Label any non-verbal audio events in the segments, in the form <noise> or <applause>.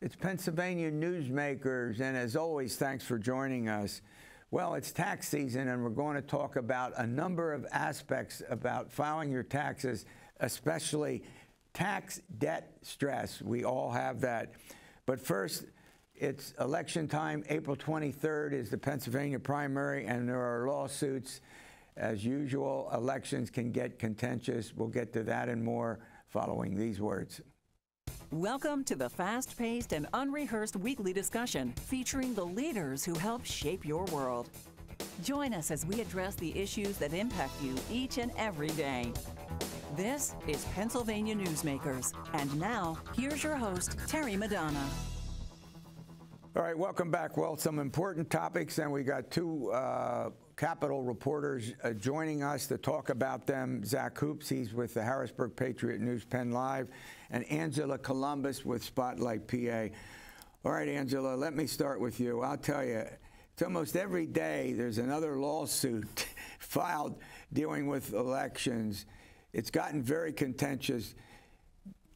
It's Pennsylvania Newsmakers, and as always, thanks for joining us. Well, it's tax season, and we're going to talk about a number of aspects about filing your taxes, especially tax debt stress. We all have that. But first, it's election time. April 23rd is the Pennsylvania primary, and there are lawsuits. As usual, elections can get contentious. We'll get to that and more following these words. Welcome to the fast paced and unrehearsed weekly discussion featuring the leaders who help shape your world. Join us as we address the issues that impact you each and every day. This is Pennsylvania Newsmakers. And now, here's your host, Terry Madonna. All right, welcome back. Well, some important topics, and we got two uh, Capitol reporters uh, joining us to talk about them. Zach Hoopes, he's with the Harrisburg Patriot News PennLive, and Angela Couloumbis with Spotlight PA. All right, Angela, let me start with you. I'll tell you, it's almost every day there's another lawsuit <laughs> filed dealing with elections. It's gotten very contentious.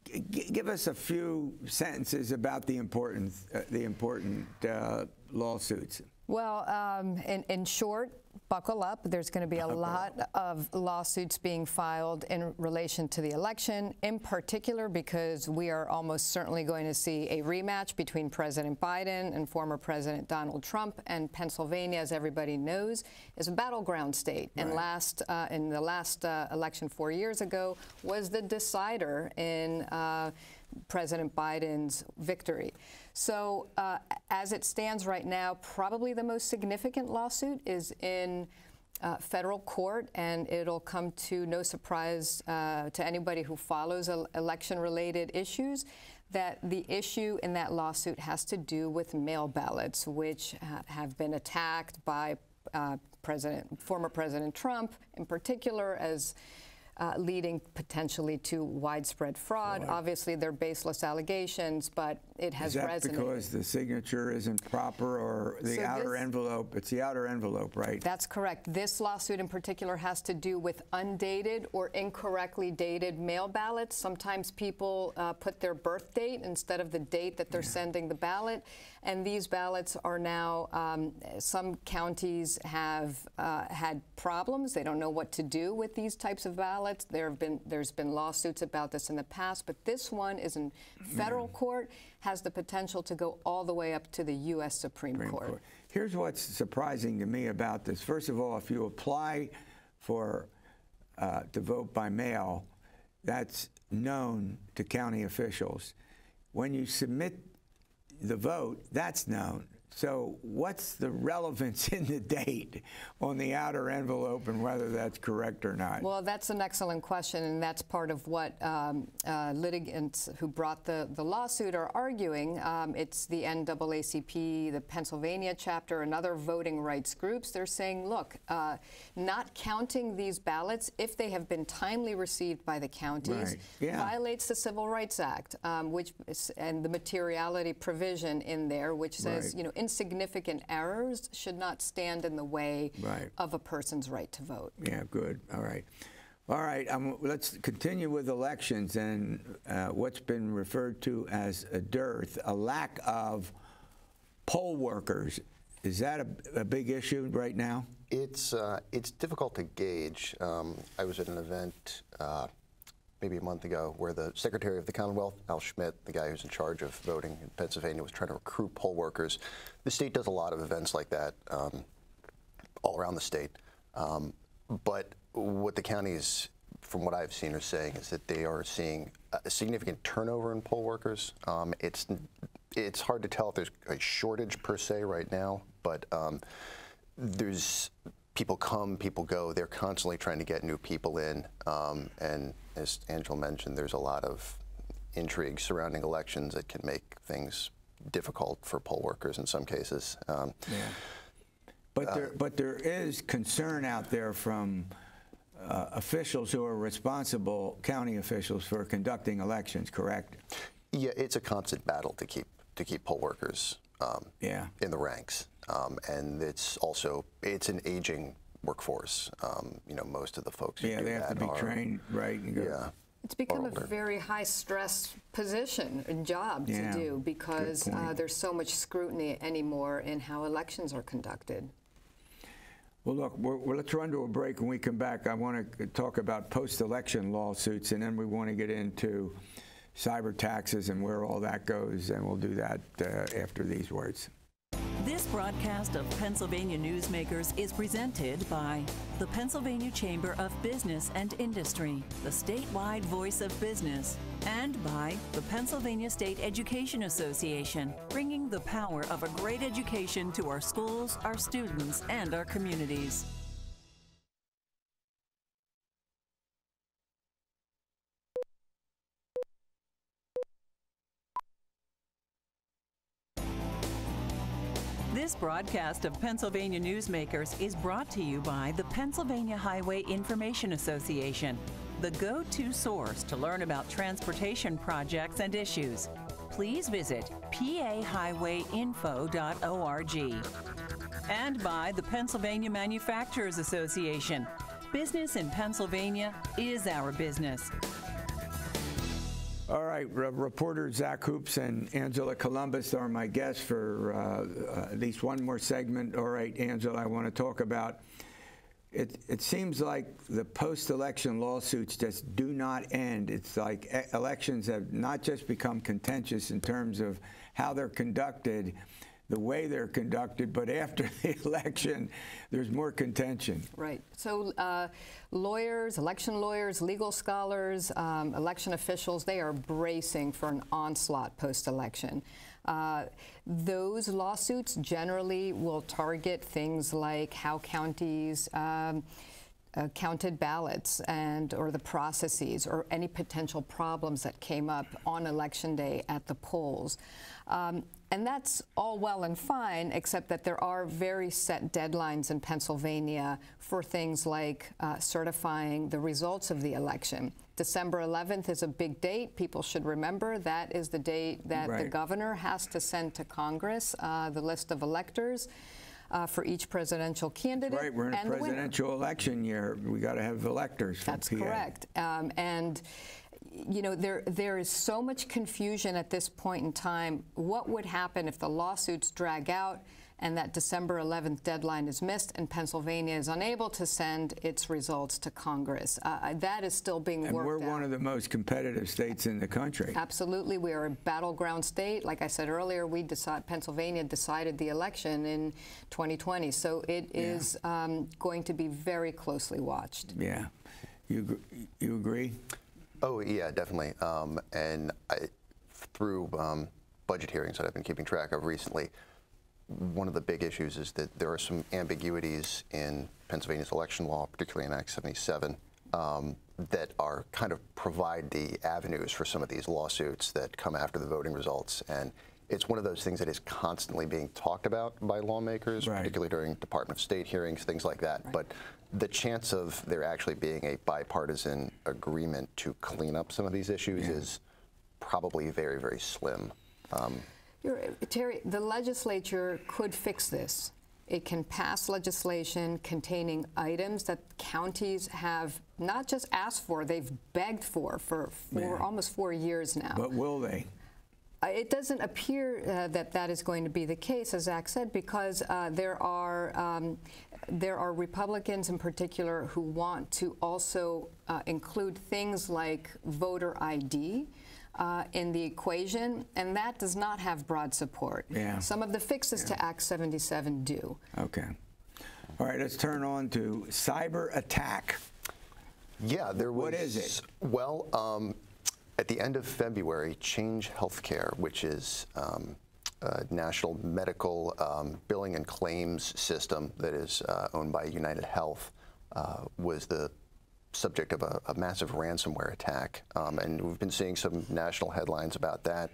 G give us a few sentences about the important, uh, the important uh, lawsuits. Well, um, in, in short, buckle up. There's going to be a lot of lawsuits being filed in relation to the election, in particular because we are almost certainly going to see a rematch between President Biden and former President Donald Trump. And Pennsylvania, as everybody knows, is a battleground state. Right. And last uh, in the last uh, election four years ago was the decider in uh, President Biden's victory. So uh, as it stands right now, probably the most significant lawsuit is in uh, federal court, and it'll come to no surprise uh, to anybody who follows election-related issues that the issue in that lawsuit has to do with mail ballots, which ha have been attacked by uh, President, former President Trump, in particular, as uh, leading potentially to widespread fraud. Right. Obviously, they're baseless allegations, but it has Is that resonated. because the signature isn't proper or the so outer this, envelope? It's the outer envelope, right? That's correct. This lawsuit in particular has to do with undated or incorrectly dated mail ballots. Sometimes people uh, put their birth date instead of the date that they're yeah. sending the ballot. And these ballots are now, um, some counties have uh, had problems. They don't know what to do with these types of ballots. There have been, there's been lawsuits about this in the past, but this one is in federal mm. court, has the potential to go all the way up to the U.S. Supreme, Supreme court. court. Here's what's surprising to me about this. First of all, if you apply for uh, to vote by mail, that's known to county officials. When you submit the vote, that's known. So what's the relevance <laughs> in the date on the outer envelope and whether that's correct or not? Well, that's an excellent question, and that's part of what um, uh, litigants who brought the, the lawsuit are arguing. Um, it's the NAACP, the Pennsylvania chapter, and other voting rights groups. They're saying, look, uh, not counting these ballots, if they have been timely received by the counties, right. yeah. violates the Civil Rights Act, um, which is, and the materiality provision in there, which says, right. you know, insignificant errors should not stand in the way right. of a person's right to vote. Yeah, good. All right. All right, um, let's continue with elections and uh, what's been referred to as a dearth, a lack of poll workers. Is that a, a big issue right now? It's uh, it's difficult to gauge. Um, I was at an event uh, maybe a month ago where the Secretary of the Commonwealth, Al Schmidt, the guy who's in charge of voting in Pennsylvania, was trying to recruit poll workers. The state does a lot of events like that um, all around the state. Um, but what the counties, from what I've seen, are saying is that they are seeing a significant turnover in poll workers. Um, it's it's hard to tell if there's a shortage per se right now, but um, there's people come, people go. They're constantly trying to get new people in. Um, and as Angela mentioned, there's a lot of intrigue surrounding elections that can make things difficult for poll workers in some cases. Um, yeah. But uh, there, but there is concern out there from uh, officials who are responsible, county officials, for conducting elections. Correct? Yeah, it's a constant battle to keep to keep poll workers um, yeah. in the ranks. Um, and it's also it's an aging workforce. Um, you know, most of the folks yeah, they have to be are, trained right. yeah, It's become a very high stress position and job Yeah, to do because uh, there's so much scrutiny anymore in how elections are conducted. Well, look, we're, we're- let's run to a break. When we come back, I want to talk about post-election lawsuits, and then we want to get into cyber attacks and where all that goes, and we'll do that uh, after these words. This broadcast of Pennsylvania Newsmakers is presented by the Pennsylvania Chamber of Business and Industry, the statewide voice of business, and by the Pennsylvania State Education Association, bringing the power of a great education to our schools, our students, and our communities. This broadcast of Pennsylvania Newsmakers is brought to you by the Pennsylvania Highway Information Association, the go to source to learn about transportation projects and issues. Please visit pahighwayinfo.org. And by the Pennsylvania Manufacturers Association. Business in Pennsylvania is our business. All right, re- reporter Zach Hoopes and Angela Couloumbis are my guests for uh, uh, at least one more segment. All right, Angela, I want to talk about. It, it seems like the post-election lawsuits just do not end. It's like elections have not just become contentious in terms of how they're conducted, the way they're conducted, but after <laughs> the election, there's more contention. Right. So uh, lawyers, election lawyers, legal scholars, um, election officials, they are bracing for an onslaught post-election. Uh, those lawsuits generally will target things like how counties um, uh, counted ballots and or the processes or any potential problems that came up on election day at the polls. Um, and that's all well and fine, except that there are very set deadlines in Pennsylvania for things like uh, certifying the results of the election. December 11th is a big date. People should remember that is the date that the governor has to send to Congress uh, the list of electors uh, for each presidential candidate. Right, we're in a and the winner. presidential election year. We got to have electors. That's PA. correct. Um, and you know there there is so much confusion at this point in time. What would happen if the lawsuits drag out and that December 11th deadline is missed and Pennsylvania is unable to send its results to Congress? Uh, that is still being And worked we're out. one of the most competitive states in the country. Absolutely, we are a battleground state. Like I said earlier, we decide Pennsylvania decided the election in 2020, so it is um, going to be very closely watched. Yeah. You, you agree? Oh, yeah, definitely. Um, and I, through um, budget hearings that I've been keeping track of recently, one of the big issues is that there are some ambiguities in Pennsylvania's election law, particularly in Act 77, um, that are kind of provide the avenues for some of these lawsuits that come after the voting results. And it's one of those things that is constantly being talked about by lawmakers, Right. particularly during Department of State hearings, things like that. But the chance of there actually being a bipartisan agreement to clean up some of these issues is probably very, very slim. Um, You're, Terry, the legislature could fix this. It can pass legislation containing items that counties have not just asked for, they've begged for for, for Yeah. almost four years now. But will they? Uh, It doesn't appear uh, that that is going to be the case, as Zach said, because uh, there are um, there are Republicans in particular who want to also uh, include things like voter ID. Uh, in the equation, and that does not have broad support. Yeah. Some of the fixes to Act 77 do. Okay. All right, let's turn on to cyber attack. Yeah, there was. What is it? Well, um, at the end of February, Change Healthcare, which is um, a national medical um, billing and claims system that is uh, owned by United Health, uh, was the subject of a, a massive ransomware attack. Um, and we've been seeing some national headlines about that.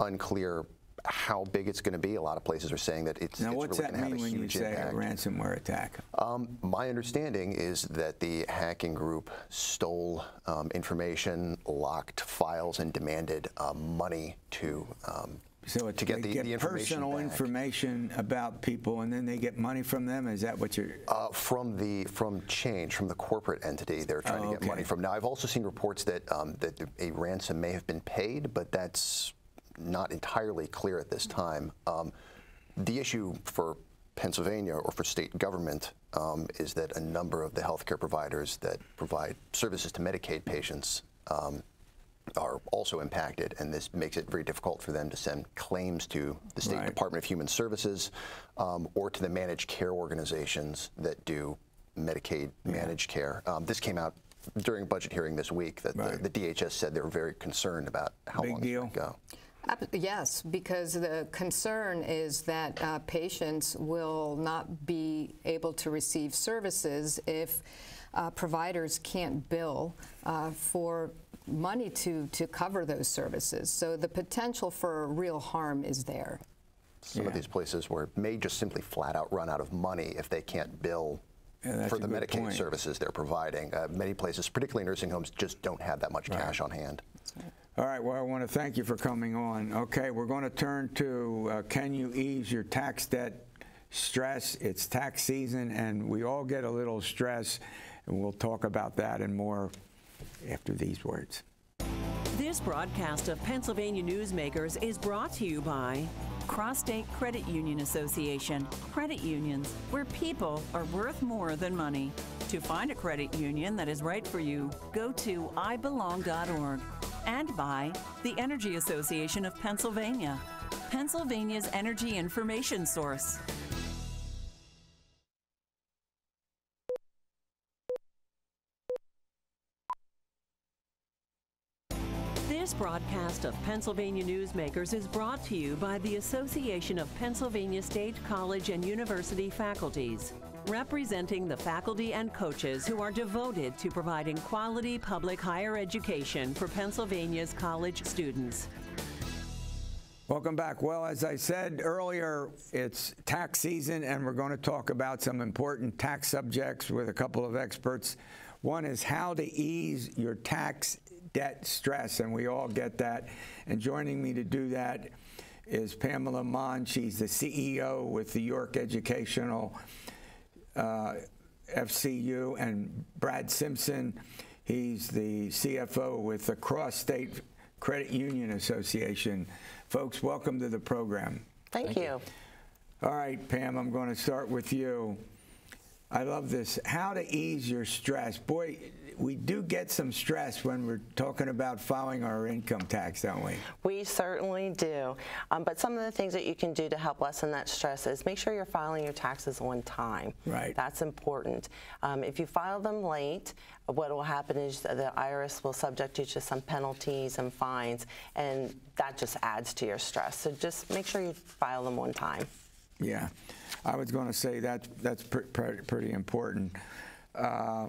Unclear how big it's going to be. A lot of places are saying that it's, Now, it's what's really that going to have mean a when you huge say impact. a ransomware attack? Um, my understanding is that the hacking group stole um, information, locked files, and demanded um, money to um, So to get the, get the information personal back. information about people, and then they get money from them. Is that what you're? Uh, from the from change from the corporate entity they're trying Oh, to get money from. Now I've also seen reports that um, that a ransom may have been paid, but that's not entirely clear at this time. Um, the issue for Pennsylvania or for state government um, is that a number of the healthcare providers that provide services to Medicaid patients um, are also impacted, and this makes it very difficult for them to send claims to the State Right. Department of Human Services um, or to the managed care organizations that do Medicaid managed care. Um, this came out during a budget hearing this week that Right. the, the DHS said they were very concerned about how Big long deal. going to go. Ab- Yes, because the concern is that uh, patients will not be able to receive services if uh, providers can't bill uh, for money to, to cover those services. So the potential for real harm is there. Some of these places where may just simply flat out run out of money if they can't bill Yeah, for the Medicaid point. services they're providing. Uh, many places, particularly nursing homes, just don't have that much cash on hand. All right. Well, I want to thank you for coming on. Okay, we're going to turn to uh, can you ease your tax debt stress? It's tax season, and we all get a little stress, and we'll talk about that and more after these words. This broadcast of Pennsylvania Newsmakers is brought to you by CrossState Credit Union Association. Credit unions, where people are worth more than money. To find a credit union that is right for you, go to ibelong.org. And by the Energy Association of Pennsylvania, Pennsylvania's energy information source. This broadcast of Pennsylvania Newsmakers is brought to you by the Association of Pennsylvania State College and University Faculties, representing the faculty and coaches who are devoted to providing quality public higher education for Pennsylvania's college students. Welcome back. Well, as I said earlier, it's tax season, and we're going to talk about some important tax subjects with a couple of experts. One is how to ease your tax debt stress, and we all get that. And joining me to do that is Pamela Mohn. She's the CEO with the York Educational uh, FCU, and Brad Simpson. He's the CFO with the CrossState Credit Union Association. Folks, welcome to the program. Thank, you. All right, Pam, I'm going to start with you. I love this. How to ease your stress. Boy, we do get some stress when we're talking about filing our income tax, don't we? We certainly do. Um, but some of the things that you can do to help lessen that stress is make sure you're filing your taxes on time. Right. That's important. Um, if you file them late, what will happen is the IRS will subject you to some penalties and fines, and that just adds to your stress. So just make sure you file them on time. Yeah, I was going to say that that's pr- pr- pretty important. Uh,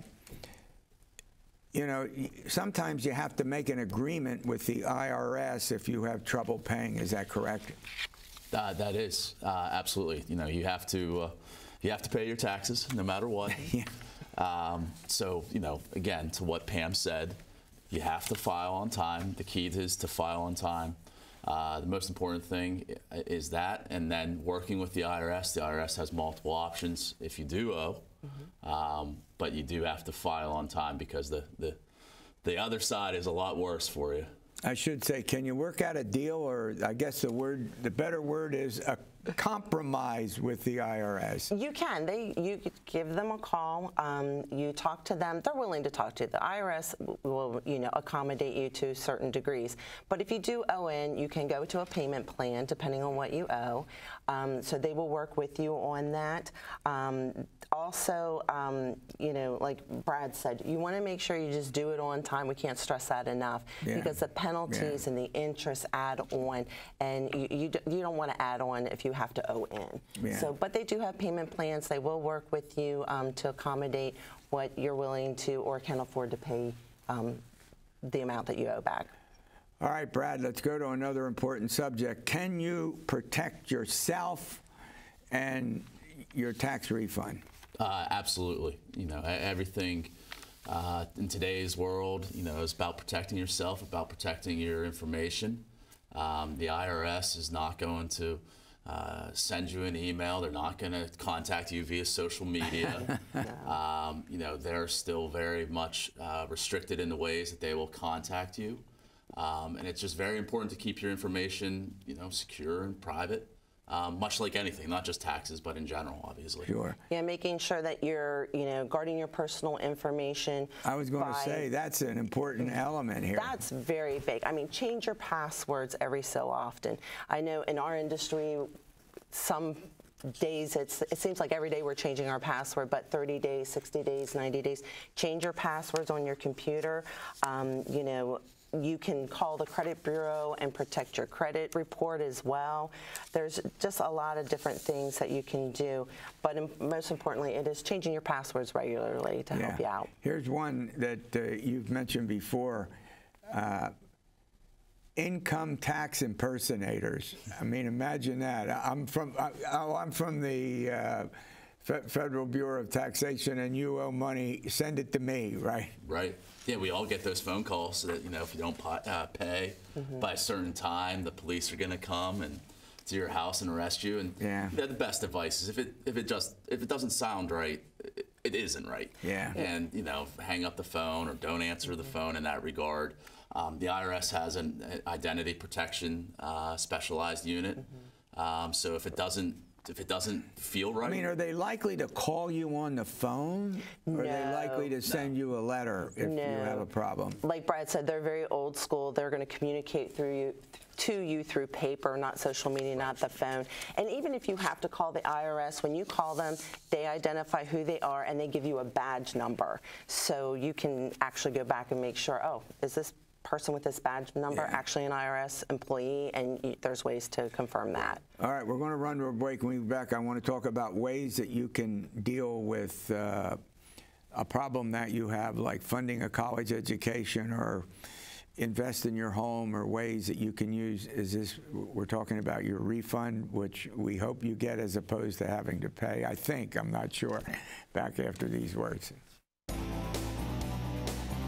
you know, sometimes you have to make an agreement with the IRS if you have trouble paying. Is that correct? Uh, that is uh, absolutely. You know, you have to uh, you have to pay your taxes no matter what. <laughs> Yeah. Um, so you know, again, to what Pam said, you have to file on time. The key is to file on time. Uh, the most important thing is that, and then working with the IRS. The IRS has multiple options if you do owe, um, but you do have to file on time because the, the the other side is a lot worse for you. I should say, can you work out a deal, or I guess the word, the better word is a compromise with the IRS? You can. They you give them a call. Um, you talk to them. They're willing to talk to you. The IRS will you know accommodate you to certain degrees. But if you do owe in, you can go to a payment plan depending on what you owe. Um, so they will work with you on that. Um, also, um, you know, like Brad said, you want to make sure you just do it on time. We can't stress that enough Yeah. because the penalties and the interest add on, and you, you, you don't want to add on if you have to owe in. Yeah. So, but they do have payment plans. They will work with you um, to accommodate what you're willing to or can afford to pay um, the amount that you owe back. All right, Brad, let's go to another important subject. Can you protect yourself and your tax refund? Uh, absolutely. You know, everything uh, in today's world, you know, is about protecting yourself, about protecting your information. Um, the IRS is not going to uh, send you an email. They're not going to contact you via social media. <laughs> um, you know, they're still very much uh, restricted in the ways that they will contact you. Um, and it's just very important to keep your information, you know, secure and private, um, much like anything, not just taxes, but in general, obviously. Sure. Yeah, making sure that you're, you know, guarding your personal information. I was going to say that's an important element here. That's very big. I mean, change your passwords every so often. I know in our industry, some days it's it seems like every day we're changing our password but 30 days 60 days 90 days change your passwords on your computer um, you know you can call the credit bureau and protect your credit report as well there's just a lot of different things that you can do but im- most importantly it is changing your passwords regularly to help you out Here's one that uh, you've mentioned before. Uh, income tax impersonators. I mean, imagine that. I'm from. I, oh, I'm from the uh, Federal Bureau of Taxation, and you owe money. Send it to me, right? Right. Yeah, we all get those phone calls so that you know if you don't pi- uh, pay by a certain time, the police are going to come and to your house and arrest you. And Yeah. you know, the best advice is if it if it just if it doesn't sound right, it, it isn't right. Yeah. And you know, hang up the phone or don't answer the phone in that regard. Um, the IRS has an uh, identity protection uh, specialized unit. Um, so if it doesn't if it doesn't feel right, I mean, are they likely to call you on the phone, or are they likely to send you a letter if you have a problem? like Brad said, they're very old school. They're going to communicate through you to you through paper, not social media, not the phone. And even if you have to call the IRS, when you call them, they identify who they are and they give you a badge number. So you can actually go back and make sure, oh, is this person with this badge number Yeah. actually an IRS employee? And there's ways to confirm that. All right, we're going to run to a break. When we get back, I want to talk about ways that you can deal with uh, a problem that you have, like funding a college education or invest in your home, or ways that you can use. Is this? We're talking about your refund, which we hope you get, as opposed to having to pay. I think. I'm not sure. Back after these words.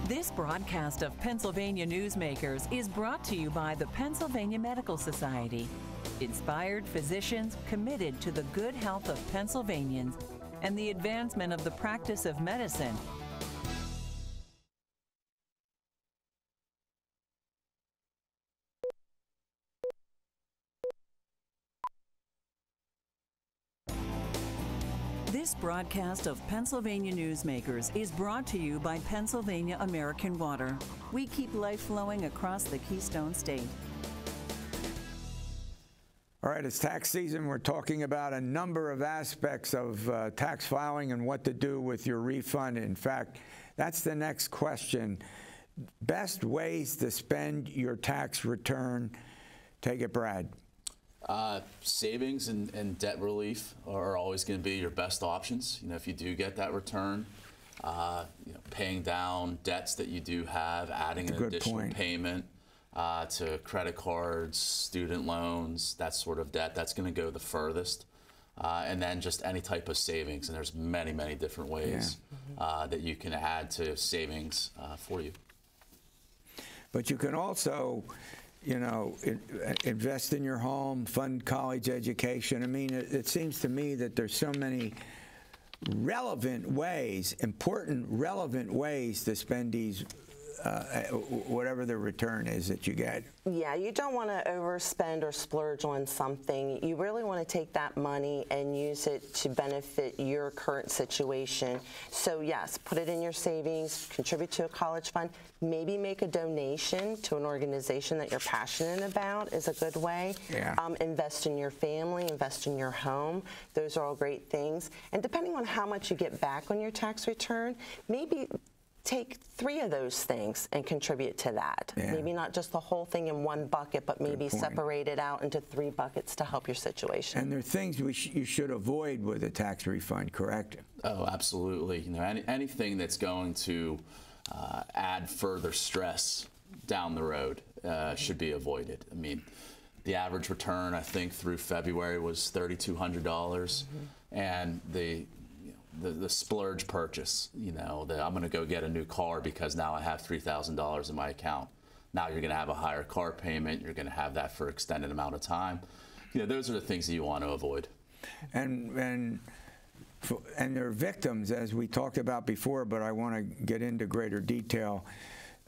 This broadcast of Pennsylvania Newsmakers is brought to you by the Pennsylvania Medical Society. Inspired physicians committed to the good health of Pennsylvanians and the advancement of the practice of medicine. Broadcast of Pennsylvania Newsmakers is brought to you by Pennsylvania American Water. We keep life flowing across the Keystone State. All right, it's tax season. We're talking about a number of aspects of uh, tax filing and what to do with your refund. In fact, that's the next question. Best ways to spend your tax return. Take it, Brad. Uh, savings and, and debt relief are always going to be your best options. You know, if you do get that return, uh, you know, paying down debts that you do have, adding That's a an good additional point. payment uh, to credit cards, student loans, that sort of debt, that's going to go the furthest. Uh, and then just any type of savings, and there's many, many different ways uh, that you can add to savings uh, for you. But you can also, you know, in, uh, invest in your home, fund college education. I mean, it, it seems to me that there's so many relevant ways, important, relevant ways to spend these, uh, whatever the return is that you get. Yeah, you don't want to overspend or splurge on something. You really want to take that money and use it to benefit your current situation. So, yes, put it in your savings, contribute to a college fund, maybe make a donation to an organization that you're passionate about is a good way. Yeah. Um, invest in your family, invest in your home. Those are all great things. And depending on how much you get back on your tax return, maybe take three of those things and contribute to that. Yeah. Maybe not just the whole thing in one bucket, but maybe separate it out into three buckets to help your situation. And there are things we sh- you should avoid with a tax refund, correct? Oh, absolutely. You know, any, anything that's going to uh, add further stress down the road uh, should be avoided. I mean, the average return, I think, through February was $3,200, dollars and the you know, the, the splurge purchase, you know, that I'm going to go get a new car because now I have $3,000 in my account. Now you're going to have a higher car payment. You're going to have that for an extended amount of time. You know, those are the things that you want to avoid. And and f- and they're victims, as we talked about before. But I want to get into greater detail.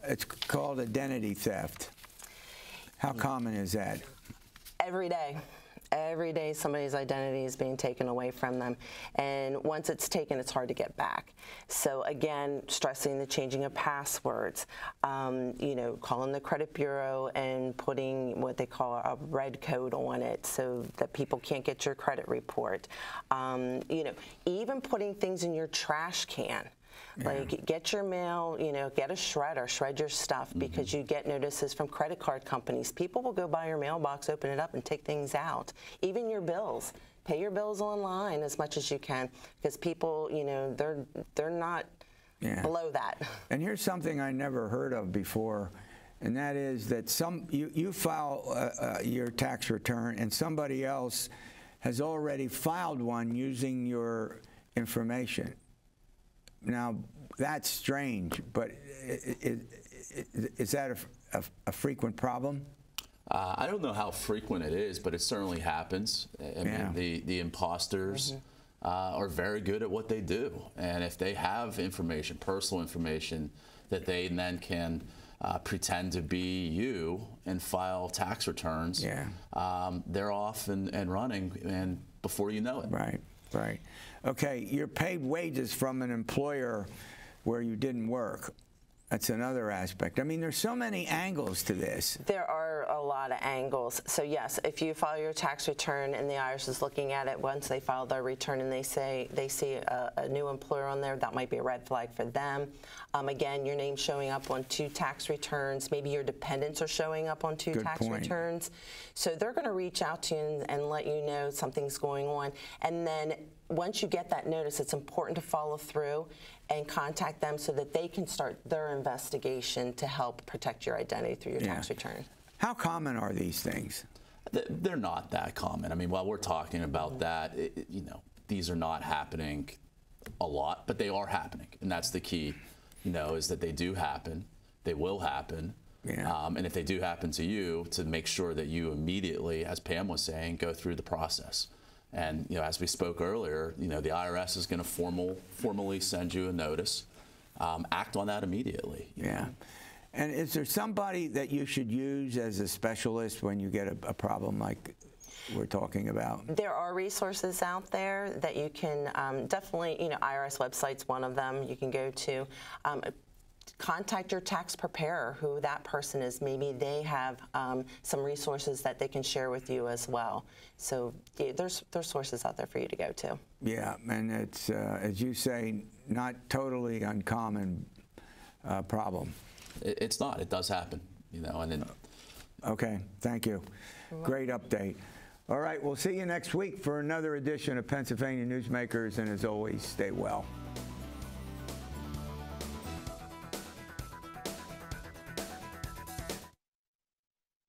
It's called identity theft. How mm. common is that? every day. Every day, somebody's identity is being taken away from them. And once it's taken, it's hard to get back. So, again, stressing the changing of passwords, um, you know, calling the credit bureau and putting what they call a red code on it so that people can't get your credit report. Um, you know, even putting things in your trash can. Like, get your mail, you know, get a shredder, shred your stuff because you get notices from credit card companies. People will go by your mailbox, open it up, and take things out. Even your bills. Pay your bills online as much as you can because people, you know, they're they're not Yeah. below that. And here's something I never heard of before, and that is that some you, you file uh, uh, your tax return, and somebody else has already filed one using your information. Now that's strange, but i- i- i- is that a, a, a frequent problem? Uh, I don't know how frequent it is, but it certainly happens. I I Yeah. mean, the, the imposters uh, are very good at what they do. And if they have information, personal information, that they then can uh, pretend to be you and file tax returns, Yeah. um, they're off and, and running, and before you know it. Right, right. Okay, you're paid wages from an employer where you didn't work. That's another aspect. I mean, there's so many angles to this. There are a lot of angles. So yes, if you file your tax return and the IRS is looking at it once they file their return and they say they see a, a new employer on there, that might be a red flag for them. Um, again, your name showing up on two tax returns. Maybe your dependents are showing up on two Good tax point. returns. So they're going to reach out to you and, and let you know something's going on. And then once you get that notice, it's important to follow through and contact them so that they can start their investigation to help protect your identity through your Yeah. tax return. How common are these things? They're not that common. I mean, while we're talking about that, it, it- you know, these are not happening a lot, but they are happening, and that's the key. You know, is that they do happen, they will happen, Yeah. um, and if they do happen to you, to make sure that you immediately, as Pam was saying, go through the process. And you know, as we spoke earlier, you know, the IRS is going to formal formally send you a notice. Um, act on that immediately. Yeah. know. And is there somebody that you should use as a specialist when you get a, a problem like we're talking about? There are resources out there that you can um, definitely, you know, IRS website's one of them you can go to. Um, contact your tax preparer, who that person is. Maybe they have um, some resources that they can share with you as well. So yeah, there's there's sources out there for you to go to. Yeah, and it's, uh, as you say, not totally uncommon uh, problem. It, it's not. It does happen. You know, and then. Okay, thank you. Great update. All right, we'll see you next week for another edition of Pennsylvania Newsmakers, and as always, stay well.